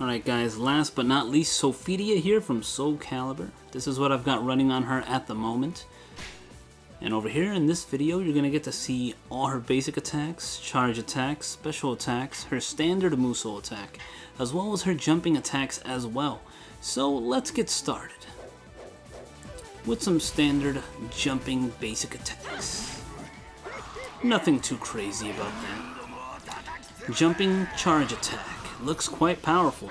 Alright guys, last but not least, Sophitia here from Soul Calibur. This is what I've got running on her at the moment. And over here in this video, you're going to get to see all her basic attacks, charge attacks, special attacks, her standard Musou attack, as well as her jumping attacks as well. So let's get started with some standard jumping basic attacks. Nothing too crazy about that. Jumping charge attack. Looks quite powerful.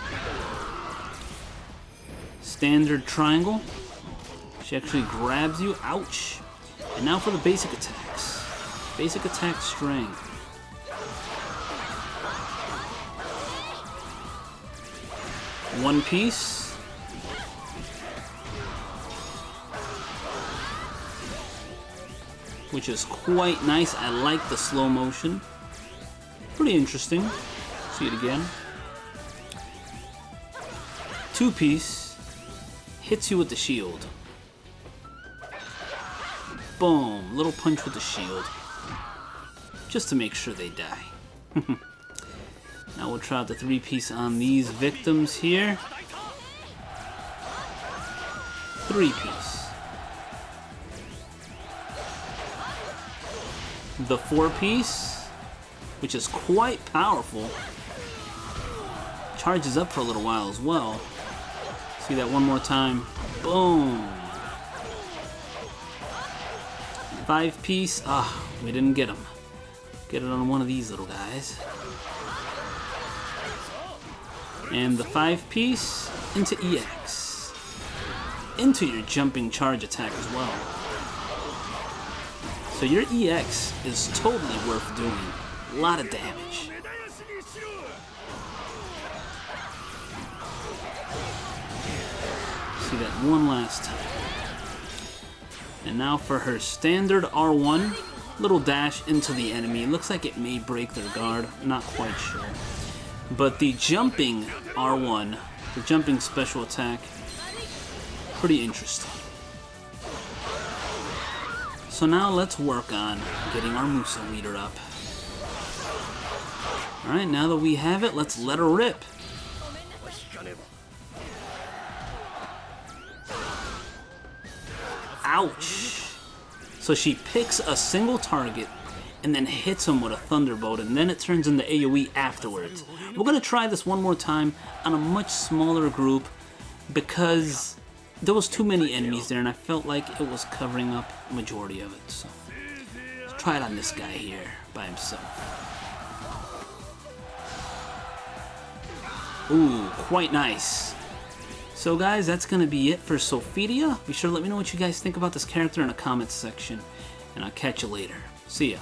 Standard triangle. She actually grabs you. Ouch. And now for the basic attacks. Basic attack strength. One piece. Which is quite nice. I like the slow motion. Pretty interesting. See it again. Two piece. Hits you with the shield. Boom. Little punch with the shield. Just to make sure they die. now we'll try out the three piece on these victims here. Three piece. The four piece, which is quite powerful. Charges up for a little while as well. See that one more time. Boom. Five piece. Ah, we didn't get him. Get it on one of these little guys. And the five piece into EX. Into your jumping charge attack as well. So your EX is totally worth doing. A lot of damage. See that one last time. And now for her standard R1, little dash into the enemy. Looks like it may break their guard, not quite sure. But the jumping R1, the jumping special attack, pretty interesting. So now let's work on getting our Musou meter up. Alright, now that we have it, let's let her rip. Ouch! So she picks a single target and then hits him with a Thunderbolt, and then it turns into AoE afterwards. We're gonna try this one more time on a much smaller group because there was too many enemies there and I felt like it was covering up the majority of it. So let's try it on this guy here by himself. Ooh, quite nice. So guys, that's going to be it for Sophitia. Be sure to let me know what you guys think about this character in the comments section. And I'll catch you later. See ya.